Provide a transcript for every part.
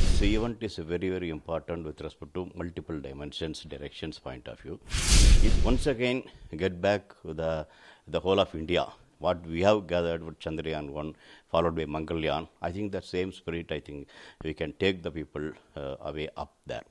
This event is very, very important with respect to multiple dimensions, directions point of view. It once again get back the, the whole of India, what we have gathered with Chandrayaan 1, followed by Mangalyaan. I think that same spirit, I think we can take the people uh, away up there.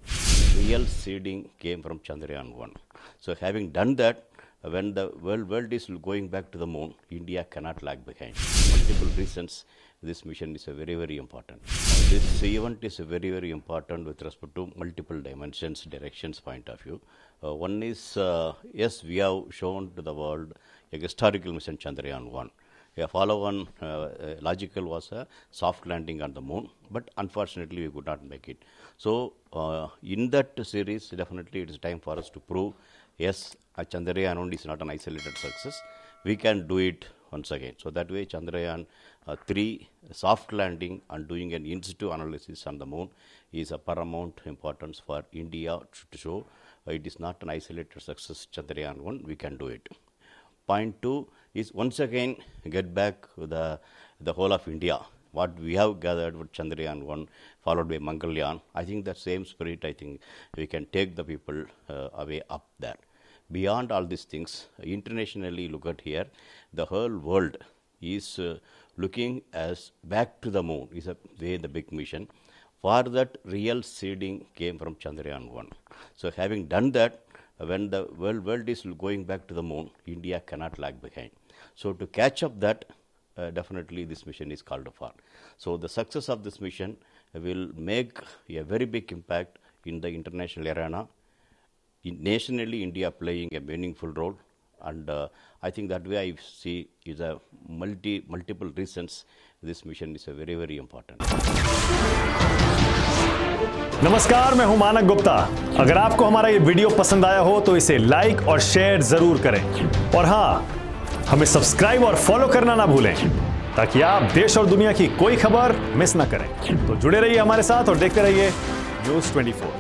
Real seeding came from Chandrayaan 1. So having done that, when the world, world is going back to the moon, India cannot lag behind. Multiple reasons, this mission is a very, very important. This event is very, very important with respect to multiple dimensions, directions point of view. Uh, one is, uh, yes, we have shown to the world a historical mission Chandrayaan 1. A follow-on uh, logical was a soft landing on the moon, but unfortunately we could not make it. So uh, in that series, definitely it is time for us to prove, yes, Chandrayaan is not an isolated success. We can do it once again. So that way Chandrayaan uh, 3 soft landing and doing an in situ analysis on the moon is a paramount importance for India to show uh, it is not an isolated success Chandrayaan 1, we can do it. Point two is once again get back the, the whole of India, what we have gathered with Chandrayaan 1, followed by Mangalyaan. I think that same spirit, I think we can take the people uh, away up there. Beyond all these things, internationally look at here, the whole world is uh, looking as back to the moon is a way the big mission. For that, real seeding came from Chandrayaan 1. So having done that, when the world, world is going back to the moon, India cannot lag behind. So to catch up that, uh, definitely this mission is called for. So the success of this mission will make a very big impact in the international arena. In nationally, India playing a meaningful role, and uh, I think that way I see is a multi multiple reasons this mission is a very very important. नमस्कार मैं हूँ मानक गुप्ता अगर आपको हमारा ये video पसंद आया हो तो इसे लाइक और शेयर ज़रूर करें और हाँ हमें सब्सक्राइब और फॉलो करना ना भूलें ताकि आप देश और दुनिया की कोई खबर मिस ना करें तो जुड़े रहिए हमारे साथ और देखते रहिए न्यूज़ 24